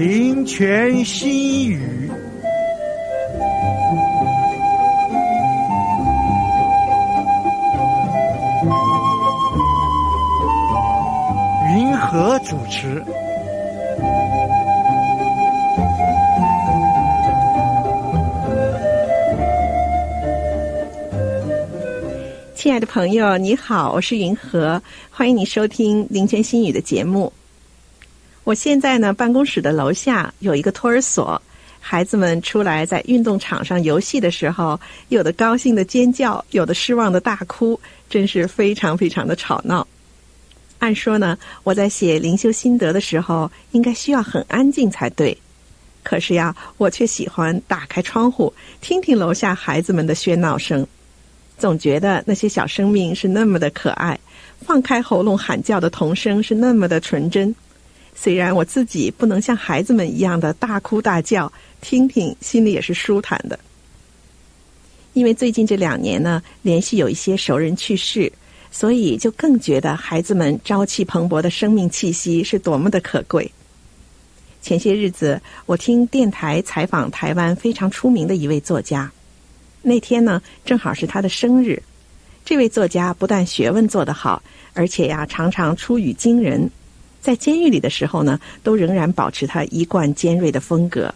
林泉新语。云和主持。亲爱的朋友，你好，我是云和，欢迎你收听林泉新语的节目。我现在呢，办公室的楼下有一个托儿所，孩子们出来在运动场上游戏的时候，有的高兴的尖叫，有的失望的大哭，真是非常非常的吵闹。按说呢，我在写灵修心得的时候，应该需要很安静才对。可是呀，我却喜欢打开窗户，听听楼下孩子们的喧闹声，总觉得那些小生命是那么的可爱，放开喉咙喊叫的童声是那么的纯真。虽然我自己不能像孩子们一样的大哭大叫，听听心里也是舒坦的。因为最近这两年呢，连续有一些熟人去世，所以就更觉得孩子们朝气蓬勃的生命气息是多么的可贵。前些日子，我听电台采访台湾非常出名的一位作家，那天呢正好是他的生日。这位作家不但学问做得好，而且呀常常出语惊人。在监狱里的时候呢，都仍然保持他一贯尖锐的风格。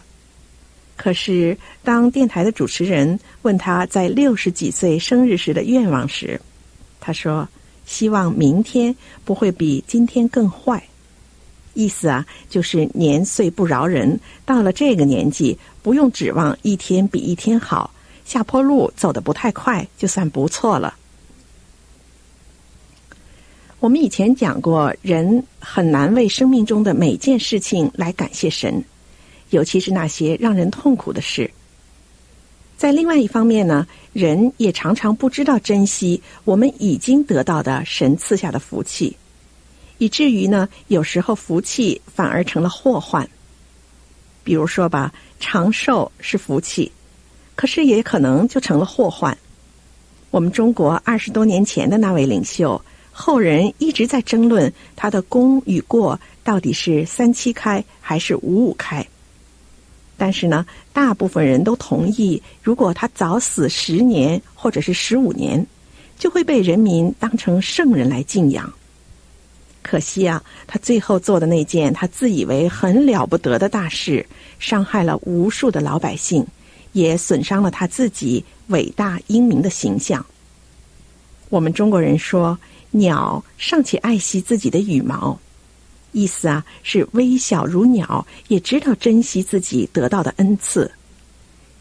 可是，当电台的主持人问他在六十几岁生日时的愿望时，他说：“希望明天不会比今天更坏。”意思啊，就是年岁不饶人，到了这个年纪，不用指望一天比一天好，下坡路走得不太快，就算不错了。我们以前讲过，人很难为生命中的每件事情来感谢神，尤其是那些让人痛苦的事。在另外一方面呢，人也常常不知道珍惜我们已经得到的神赐下的福气，以至于呢，有时候福气反而成了祸患。比如说吧，长寿是福气，可是也可能就成了祸患。我们中国二十多年前的那位领袖。后人一直在争论他的功与过到底是三七开还是五五开。但是呢，大部分人都同意，如果他早死十年或者是十五年，就会被人民当成圣人来敬仰。可惜啊，他最后做的那件他自以为很了不得的大事，伤害了无数的老百姓，也损伤了他自己伟大英明的形象。我们中国人说。鸟尚且爱惜自己的羽毛，意思啊是微小如鸟，也知道珍惜自己得到的恩赐。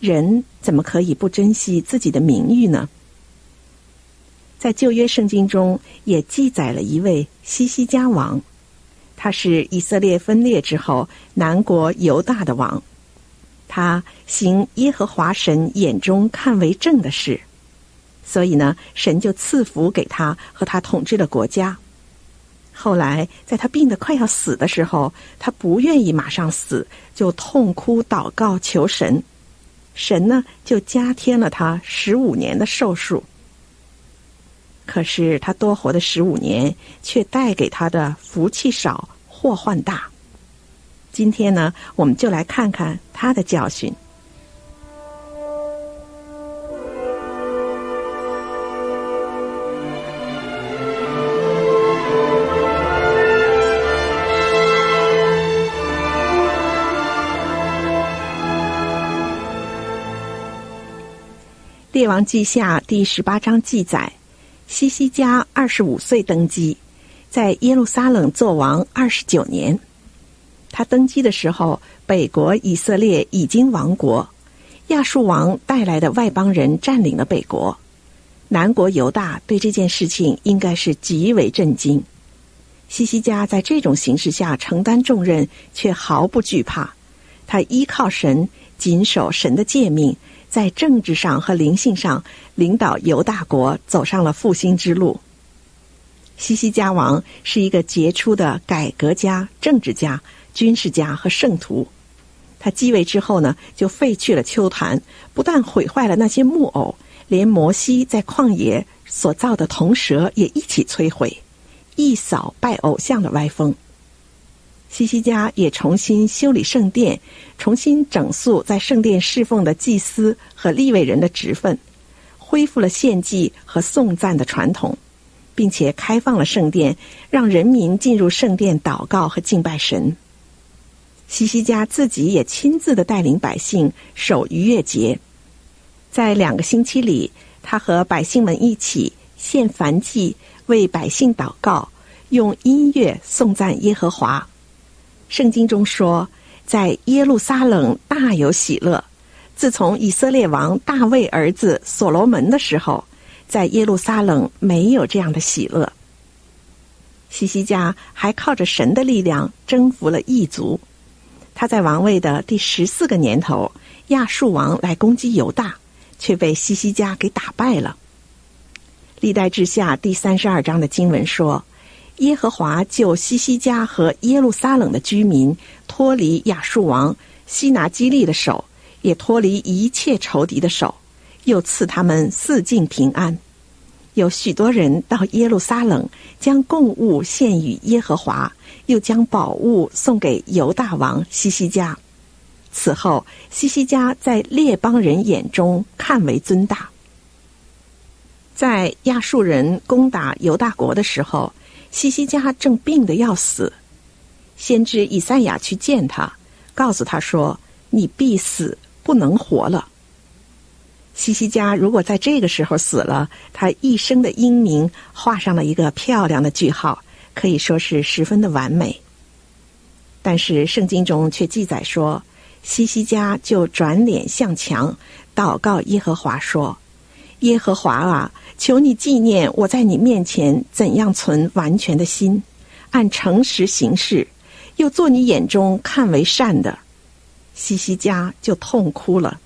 人怎么可以不珍惜自己的名誉呢？在旧约圣经中也记载了一位西西家王，他是以色列分裂之后南国犹大的王，他行耶和华神眼中看为正的事。所以呢，神就赐福给他和他统治的国家。后来，在他病得快要死的时候，他不愿意马上死，就痛哭祷告求神。神呢，就加添了他十五年的寿数。可是他多活的十五年，却带给他的福气少，祸患大。今天呢，我们就来看看他的教训。《列王记下》第十八章记载，西西家二十五岁登基，在耶路撒冷做王二十九年。他登基的时候，北国以色列已经亡国，亚述王带来的外邦人占领了北国。南国犹大对这件事情应该是极为震惊。西西家在这种形势下承担重任，却毫不惧怕。他依靠神，谨守神的诫命。在政治上和灵性上，领导犹大国走上了复兴之路。西西家王是一个杰出的改革家、政治家、军事家和圣徒。他继位之后呢，就废去了秋坛，不但毁坏了那些木偶，连摩西在旷野所造的铜蛇也一起摧毁，一扫拜偶像的歪风。西西家也重新修理圣殿，重新整肃在圣殿侍奉的祭司和立位人的职分，恢复了献祭和颂赞的传统，并且开放了圣殿，让人民进入圣殿祷告和敬拜神。西西家自己也亲自的带领百姓守逾越节，在两个星期里，他和百姓们一起献燔祭，为百姓祷告，用音乐颂赞耶和华。圣经中说，在耶路撒冷大有喜乐。自从以色列王大卫儿子所罗门的时候，在耶路撒冷没有这样的喜乐。西西家还靠着神的力量征服了异族。他在王位的第十四个年头，亚述王来攻击犹大，却被西西家给打败了。历代志下第三十二章的经文说。耶和华救西西家和耶路撒冷的居民脱离亚述王西拿基利的手，也脱离一切仇敌的手，又赐他们四境平安。有许多人到耶路撒冷，将贡物献与耶和华，又将宝物送给犹大王西西家。此后，西西家在列邦人眼中看为尊大。在亚述人攻打犹大国的时候。西西家正病得要死，先知以赛亚去见他，告诉他说：“你必死，不能活了。”西西家如果在这个时候死了，他一生的英名画上了一个漂亮的句号，可以说是十分的完美。但是圣经中却记载说，西西家就转脸向墙，祷告耶和华说：“耶和华啊！”求你纪念我在你面前怎样存完全的心，按诚实行事，又做你眼中看为善的。西西家就痛哭了。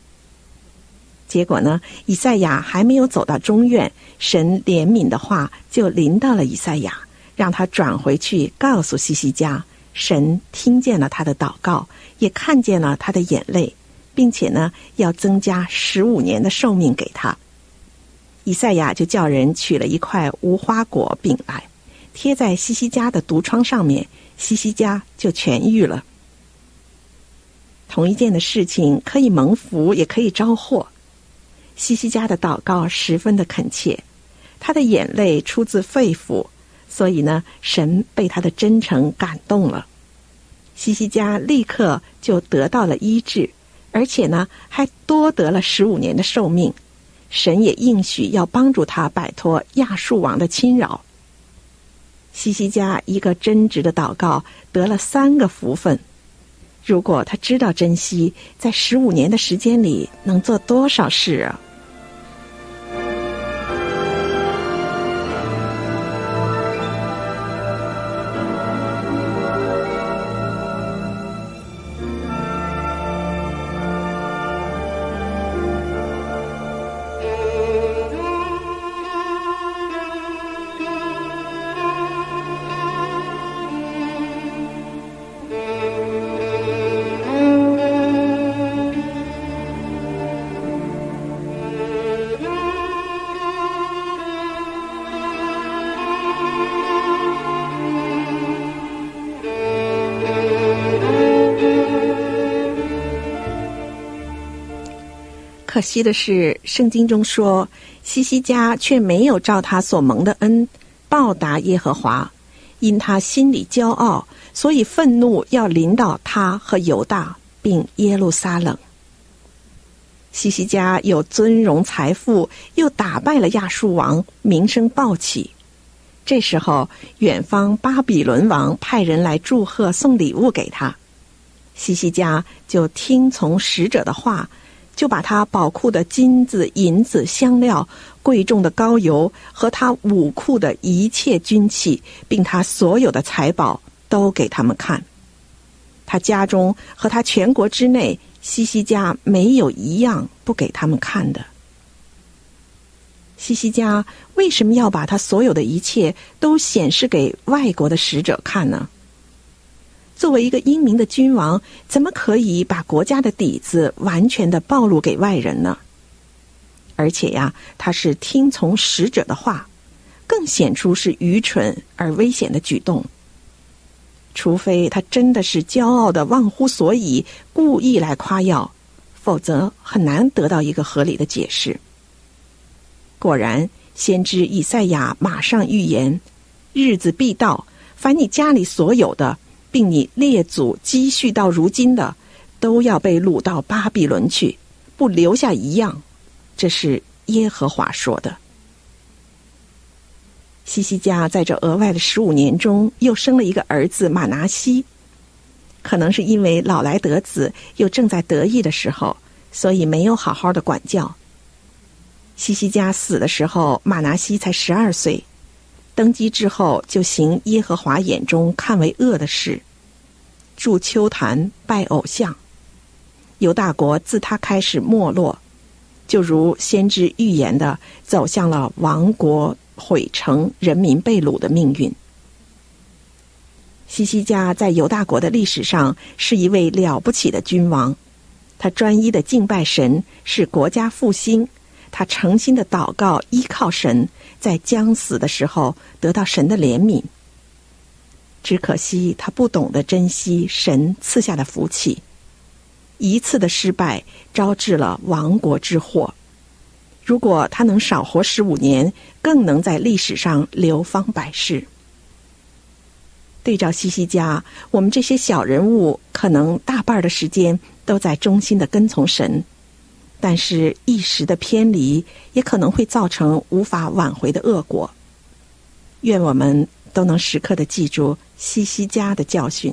结果呢，以赛亚还没有走到中院，神怜悯的话就临到了以赛亚，让他转回去告诉西西家，神听见了他的祷告，也看见了他的眼泪，并且呢，要增加十五年的寿命给他。以赛亚就叫人取了一块无花果饼来，贴在西西家的毒疮上面，西西家就痊愈了。同一件的事情可以蒙福，也可以招祸。西西家的祷告十分的恳切，他的眼泪出自肺腑，所以呢，神被他的真诚感动了。西西家立刻就得到了医治，而且呢，还多得了十五年的寿命。神也应许要帮助他摆脱亚述王的侵扰。西西家一个真挚的祷告得了三个福分。如果他知道珍惜，在十五年的时间里能做多少事啊？可惜的是，圣经中说，西西家却没有照他所蒙的恩报答耶和华，因他心里骄傲，所以愤怒要临到他和犹大，并耶路撒冷。西西家有尊荣财富，又打败了亚述王，名声暴起。这时候，远方巴比伦王派人来祝贺，送礼物给他，西西家就听从使者的话。就把他宝库的金子、银子、香料、贵重的膏油和他武库的一切军器，并他所有的财宝都给他们看。他家中和他全国之内，西西家没有一样不给他们看的。西西家为什么要把他所有的一切都显示给外国的使者看呢？作为一个英明的君王，怎么可以把国家的底子完全的暴露给外人呢？而且呀，他是听从使者的话，更显出是愚蠢而危险的举动。除非他真的是骄傲的忘乎所以，故意来夸耀，否则很难得到一个合理的解释。果然，先知以赛亚马上预言：日子必到，凡你家里所有的，并你列祖积蓄到如今的，都要被掳到巴比伦去，不留下一样。这是耶和华说的。西西家在这额外的十五年中，又生了一个儿子马拿西。可能是因为老来得子，又正在得意的时候，所以没有好好的管教。西西家死的时候，马拿西才十二岁。登基之后，就行耶和华眼中看为恶的事，筑丘坛，拜偶像。犹大国自他开始没落，就如先知预言的，走向了亡国、毁城、人民被掳的命运。西西家在犹大国的历史上是一位了不起的君王，他专一的敬拜神，使国家复兴。他诚心的祷告，依靠神，在将死的时候得到神的怜悯。只可惜他不懂得珍惜神赐下的福气，一次的失败招致了亡国之祸。如果他能少活十五年，更能在历史上流芳百世。对照西西家，我们这些小人物，可能大半的时间都在忠心的跟从神。但是，一时的偏离也可能会造成无法挽回的恶果。愿我们都能时刻的记住西西家的教训。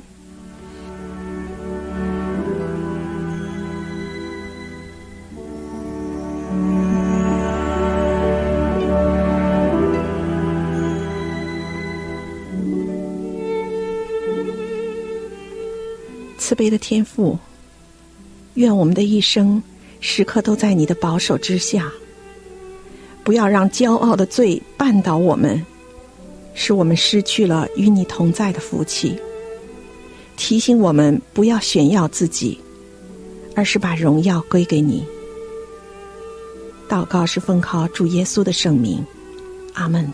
慈悲的天赋，愿我们的一生。时刻都在你的保守之下，不要让骄傲的罪绊倒我们，使我们失去了与你同在的福气。提醒我们不要炫耀自己，而是把荣耀归给你。祷告是奉靠主耶稣的圣名，阿门。